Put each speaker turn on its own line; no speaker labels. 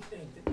think that